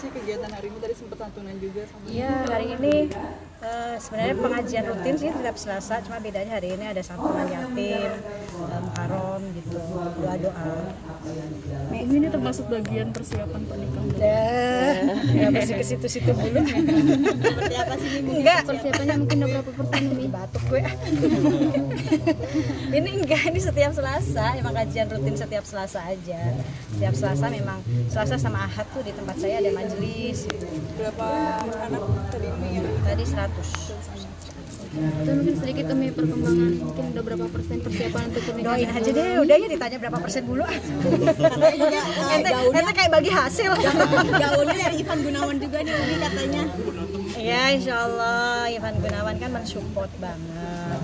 sih kegiatan hari ini? Tadi sempat santunan juga sama Iya, hari ini sebenarnya pengajian rutin sih setiap Selasa cuma bedanya hari ini ada santunan yatim um, harom gitu doa doa Umi ini termasuk bagian persiapan pernikahan. Ya ya masih ke situ situ dulu. Seperti apa sih Umi? enggak. Persiapannya mungkin udah berapa persen Umi? batuk gue. Ini enggak ini setiap Selasa. Emang kajian rutin setiap Selasa aja. Setiap Selasa memang Selasa sama Ahad tuh di tempat saya ada majelis. Berapa anak? Tadi Umi ya? tadi 100 Itu mungkin sedikit Umi perkembangan mungkin udah berapa persen persiapan untuk pernikahan? doain aja deh udah ya ditanya berapa persen dulu ah ente, ente kayak bagi hasil Gaulnya dari Ivan Gunawan juga nih Umi katanya. ya insya Allah Ivan Gunawan kan mensupport banget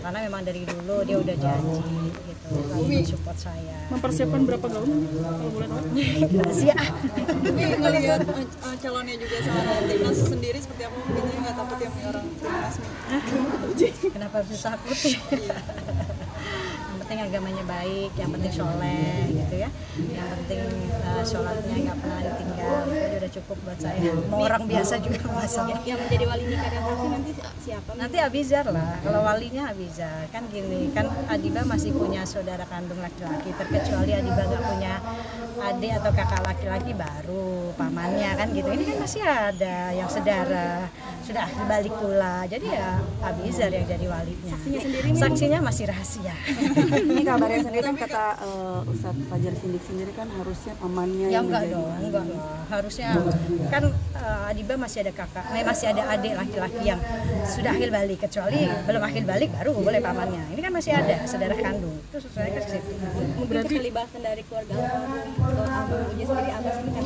karena memang dari dulu dia udah janji gitu selalu support saya Mempersiapkan berapa gaun Umi? Kalau boleh tahu? rahasia Umi ngelihat uh, calonnya juga sama timnas sendiri seperti apa Umi Jadi nggak takut ya Umi orang timnas Umi? Kenapa harus takut yang penting agamanya baik yang penting soleh gitu ya. Yang penting uh, sholatnya nggak pernah ditinggal. Itu udah cukup buat saya. Mau orang biasa juga masalah Yang menjadi wali nikah dan saksi nanti siapa? nanti Abizar lah. Kalau walinya Abizar. Kan gini kan Adiba masih punya saudara kandung laki-laki. Terkecuali Adiba nggak punya adik atau kakak laki-laki baru pamannya kan gitu. Ini kan masih ada yang sedara sudah ahli balik pula. Jadi ya Abizar yang jadi walinya saksinya sendiri saksinya masih rahasia. Ini kabarnya sendiri kan kata uh, Ustadz Fajar Sindik sendiri kan harusnya pamannya ya yang enggak menjadi dong enggak lah harusnya kan eh, Adiba masih ada kakak eh, masih ada adik laki-laki yang sudah akhir balik. Kecuali belum akhir balik baru boleh pamannya. Ini kan masih ada saudara kandung. Itu sesuai ke situ Mungkin keterlibatan dari keluarga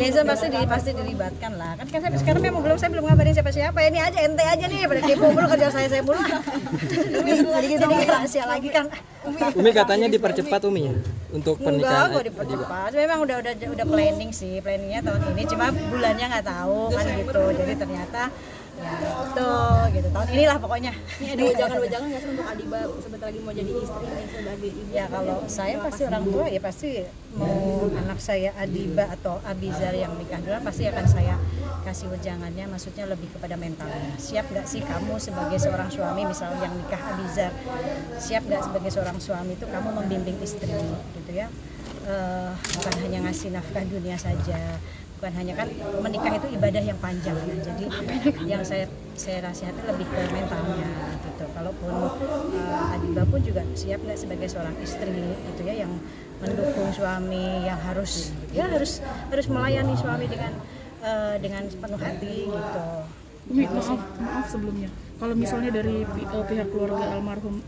Keza pasti di, pasti dilibatkan lah kan kan sampai sekarang memang belum saya belum ngabarin siapa siapa ini aja ente aja nih pada kepo mulu kerja saya saya mulu jadi gitu rahasia lagi kan Umi katanya dipercepat Umi ya untuk Enggak, pernikahan. kok dipercepat. Memang udah udah udah planning sih, planningnya tahun ini. Cuma bulannya nggak tahu kan gitu. Jadi ternyata itu gitu. Tahun inilah pokoknya. Ini ada wejangan-wejangan nggak sih untuk Adiba sebentar lagi mau jadi istri nih sebagai ibu? Ya kalau saya pasti orang tua ya pasti mau anak saya Adiba atau Abizar yang nikah duluan pasti akan saya kasih wejangannya maksudnya lebih kepada mentalnya. Siap nggak sih kamu sebagai seorang suami misalnya yang nikah Abizar? Siap nggak sebagai seorang suami itu kamu membimbing istri gitu ya? Eh, bukan hanya ngasih nafkah dunia saja bukan hanya kan menikah itu ibadah yang panjang ya. Jadi yang saya saya nasihati lebih ke mentalnya gitu. Kalaupun eh, Adiba pun juga siap nggak sebagai seorang istri gitu ya yang mendukung suami yang harus ya harus harus melayani suami dengan eh, dengan sepenuh hati gitu. Umi maaf maaf sebelumnya. Kalau misalnya dari eh, pihak keluarga almarhum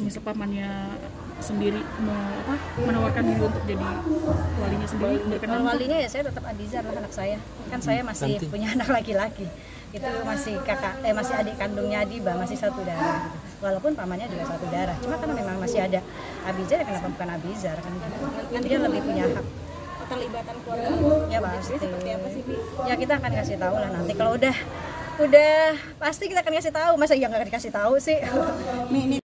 misal pamannya sendiri mau apa menawarkan diri untuk jadi walinya sendiri berkenan kalau walinya ya saya tetap Abizar lah anak saya. Kan saya masih punya anak laki-laki. Itu masih kakak eh masih adik kandungnya Adiba masih satu darah gitu. walaupun pamannya juga satu darah. Cuma karena memang masih ada Abizar ya kenapa bukan Abizar kan gitu. Dia lebih punya hak. Keterlibatan keluarga. Ya pasti. seperti apa sih Bi? ya kita akan kasih tahu lah nanti. Kalau udah udah pasti kita akan kasih tahu. Masa ya nggak dikasih tahu sih? Nih, ini